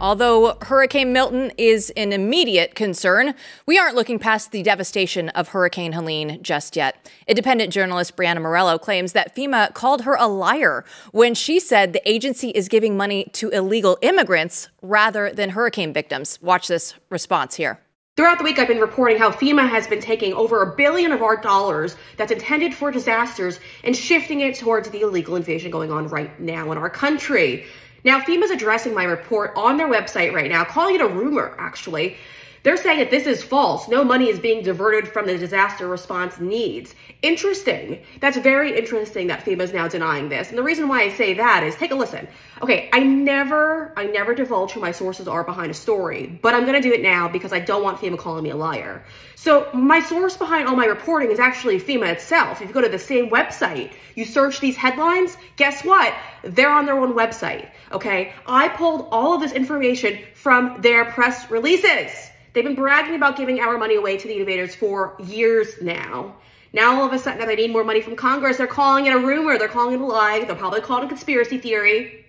Although Hurricane Milton is an immediate concern, we aren't looking past the devastation of Hurricane Helene just yet. Independent journalist Breanna Morello claims that FEMA called her a liar when she said the agency is giving money to illegal immigrants rather than hurricane victims. Watch this response here. Throughout the week, I've been reporting how FEMA has been taking over a billion of our dollars that's intended for disasters and shifting it towards the illegal invasion going on right now in our country. Now, FEMA's addressing my report on their website right now, calling it a rumor, actually. They're saying that this is false. No money is being diverted from the disaster response needs. Interesting. That's very interesting that FEMA is now denying this. And the reason why I say that is take a listen. Okay, I never, I never divulge who my sources are behind a story, but I'm gonna do it now because I don't want FEMA calling me a liar. So my source behind all my reporting is actually FEMA itself. If you go to the same website, you search these headlines, guess what? They're on their own website. Okay, I pulled all of this information from their press releases. They've been bragging about giving our money away to the invaders for years now. Now all of a sudden, that they need more money from Congress, they're calling it a rumor. They're calling it a lie. They'll probably call it a conspiracy theory.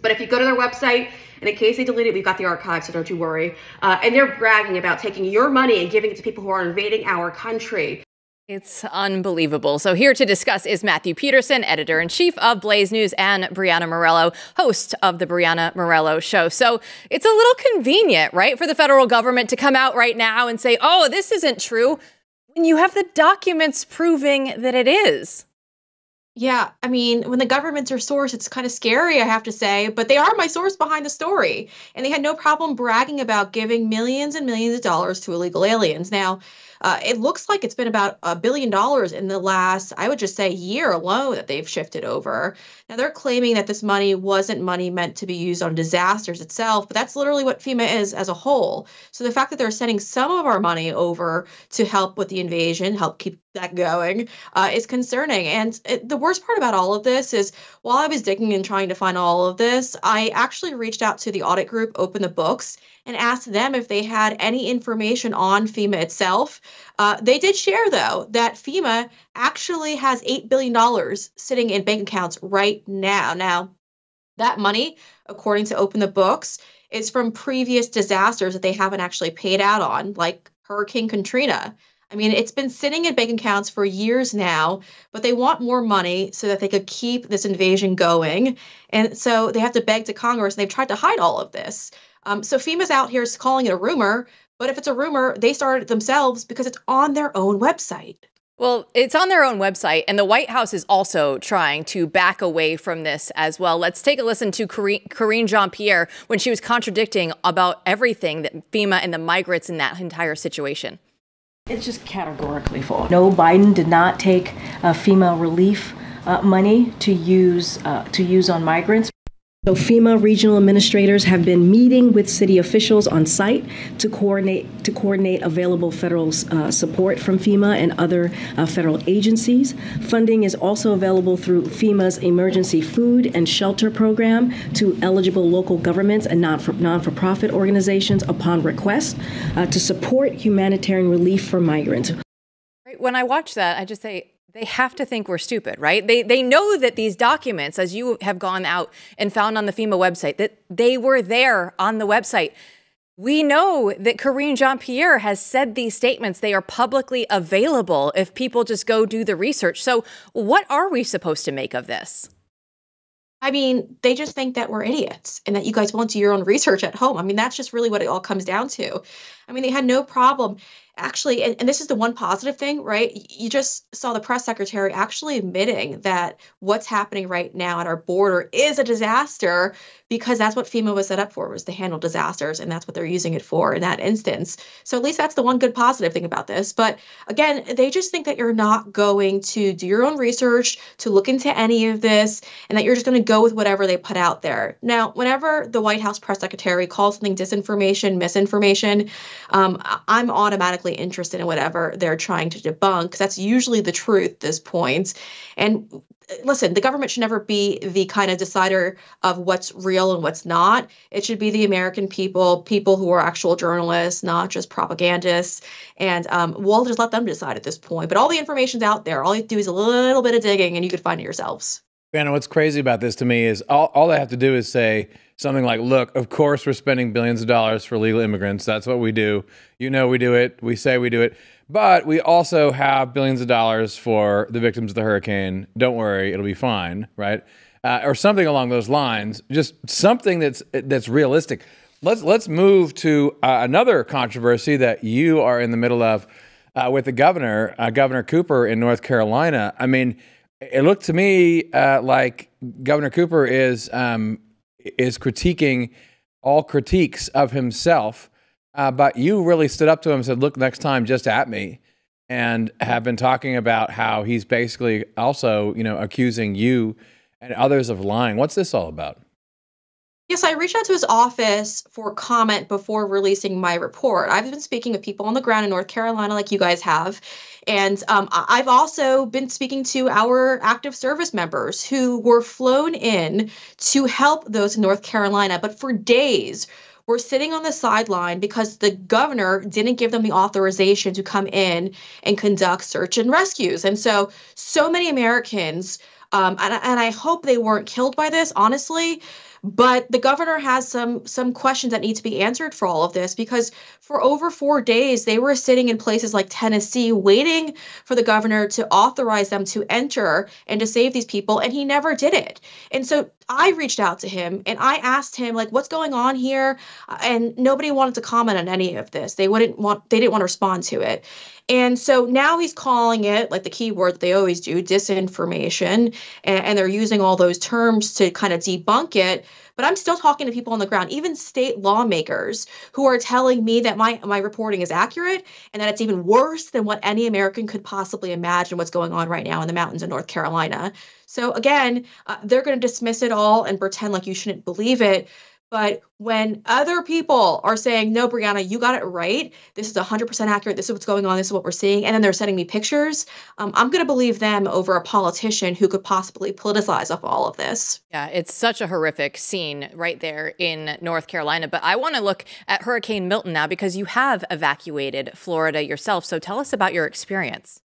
But if you go to their website, and in case they delete it, we've got the archive, so don't you worry. Uh, and they're bragging about taking your money and giving it to people who are invading our country. It's unbelievable. So, here to discuss is Matthew Peterson, editor in chief of Blaze News, and Breanna Morello, host of The Breanna Morello Show. So, it's a little convenient, right, for the federal government to come out right now and say, oh, this isn't true, when you have the documents proving that it is. Yeah, I mean, when the government's your source, it's kind of scary, I have to say, but they are my source behind the story. And they had no problem bragging about giving millions and millions of dollars to illegal aliens. Now, uh, it looks like it's been about a billion dollars in the last, I would just say, year alone that they've shifted over. Now, they're claiming that this money wasn't money meant to be used on disasters itself, but that's literally what FEMA is as a whole. So the fact that they're sending some of our money over to help with the invasion, help keep that going, uh, is concerning. And it, the worst part about all of this is while I was digging and trying to find all of this, I actually reached out to the audit group, Open the Books, and asked them if they had any information on FEMA itself. Uh, they did share, though, that FEMA actually has $8 billion sitting in bank accounts right now. Now, that money, according to Open the Books, is from previous disasters that they haven't actually paid out on, like Hurricane Katrina. I mean, it's been sitting in bank accounts for years now, but they want more money so that they could keep this invasion going. And so they have to beg to Congress, and they've tried to hide all of this. Um, so FEMA's out here calling it a rumor, but if it's a rumor, they started it themselves because it's on their own website. Well, it's on their own website, and the White House is also trying to back away from this as well. Let's take a listen to Karine Jean Pierre when she was contradicting about everything that FEMA and the migrants in that entire situation. It's just categorically false. No, Biden did not take uh, FEMA relief uh, money to use uh, to use on migrants. So FEMA regional administrators have been meeting with city officials on site to coordinate to coordinate available federal uh, support from FEMA and other uh, federal agencies. Funding is also available through FEMA's emergency food and shelter program to eligible local governments and non for, non-for-profit organizations upon request uh, to support humanitarian relief for migrants. When I watch that, I just say they have to think we're stupid, right? They they know that these documents, as you have gone out and found on the FEMA website, that they were there on the website. We know that Karine Jean Pierre has said these statements. They are publicly available if people just go do the research. So, what are we supposed to make of this? I mean, they just think that we're idiots and that you guys won't do your own research at home. I mean, that's just really what it all comes down to. I mean, they had no problem actually, and, and, this is the one positive thing, right? You just saw the press secretary actually admitting that what's happening right now at our border is a disaster because that's what FEMA was set up for was to handle disasters, and that's what they're using it for in that instance. So at least that's the one good positive thing about this. But again, they just think that you're not going to do your own research to look into any of this, and that you're just going to go with whatever they put out there. Now, whenever the White House press secretary calls something disinformation, misinformation, um, I'm automatically interested in whatever they're trying to debunk that's usually the truth this point. And uh, listen, the government should never be the kind of decider of what's real and what's not. It should be the American people, people who are actual journalists, not just propagandists. And um, we'll just let them decide at this point. But all the information's out there. All you do is a little bit of digging and you could find it yourselves. And what's crazy about this to me is all, all they have to do is say something like, look, of course we're spending billions of dollars for legal immigrants. That's what we do. You know we do it. We say we do it. But we also have billions of dollars for the victims of the hurricane. Don't worry, it'll be fine, right? Uh, or something along those lines. Just something that's that's realistic. Let's let's move to uh, another controversy that you are in the middle of uh, with the governor, uh, Governor Cooper in North Carolina. I mean, it looked to me uh, like Governor Cooper is um, is critiquing all critiques of himself uh, but you really stood up to him and said, look, next time, just at me. And have been talking about how he's basically also, you know, accusing you and others of lying. What's this all about? Yes, I reached out to his office for comment before releasing my report. I've been speaking with people on the ground in North Carolina, like you guys have. And um, I've also been speaking to our active service members who were flown in to help those in North Carolina. But for days, were sitting on the sideline because the governor didn't give them the authorization to come in and conduct search and rescues. And so, so many Americans, um, and, and I hope they weren't killed by this, honestly, but the governor has some some questions that need to be answered for all of this because for over four days they were sitting in places like Tennessee waiting for the governor to authorize them to enter and to save these people, and he never did it. And so I reached out to him and I asked him like, "What's going on here?" And nobody wanted to comment on any of this. They wouldn't want they didn't want to respond to it. And so now he's calling it like the keyword they always do disinformation. And, and, they're using all those terms to kind of debunk it. But I'm still talking to people on the ground, even state lawmakers who are telling me that my, my reporting is accurate and that it's even worse than what any American could possibly imagine what's going on right now in the mountains of North Carolina. So again, uh, they're going to dismiss it all and pretend like you shouldn't believe it. But when other people are saying, no, Breanna, you got it right. This is 100% accurate. This is what's going on. This is what we're seeing. And then they're sending me pictures. Um, I'm going to believe them over a politician who could possibly politicize up all of this. Yeah, it's such a horrific scene right there in North Carolina. But I want to look at Hurricane Milton now because you have evacuated Florida yourself. So tell us about your experience.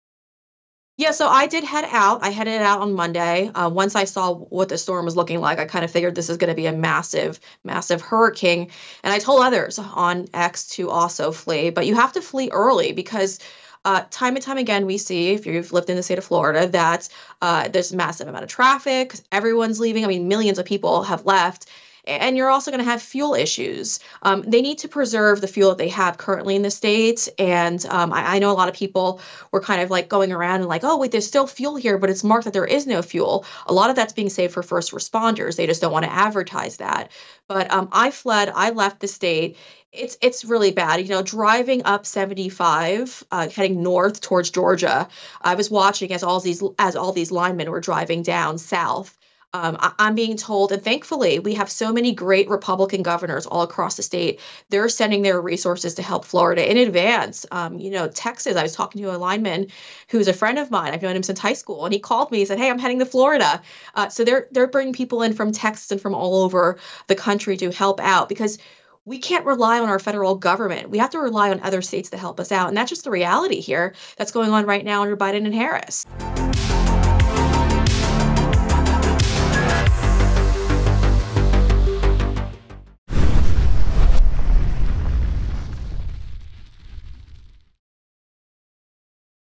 Yeah, so I did head out. I headed out on Monday. Uh, once I saw what the storm was looking like, I kind of figured this is going to be a massive, massive hurricane. And I told others on X to also flee, but you have to flee early because uh, time and time again, we see, if you've lived in the state of Florida, that uh, there's a massive amount of traffic. Everyone's leaving. I mean, millions of people have left and you're also going to have fuel issues. Um, they need to preserve the fuel that they have currently in the state. And um, I, I, know a lot of people were kind of like going around and like, oh, wait, there's still fuel here, but it's marked that there is no fuel. A lot of that's being saved for first responders. They just don't want to advertise that. But um, I fled, I left the state. It's it's really bad. You know, driving up 75, uh, heading north towards Georgia. I was watching as all these as all these linemen were driving down south um, I, am being told, and thankfully, we have so many great Republican governors all across the state. They're sending their resources to help Florida in advance. Um, you know, Texas, I was talking to a lineman who's a friend of mine. I've known him since high school, and he called me and said, "Hey, I'm heading to Florida." Uh, so they're they're bringing people in from Texas and from all over the country to help out because we can't rely on our federal government. We have to rely on other states to help us out. And that's just the reality here that's going on right now under Biden and Harris.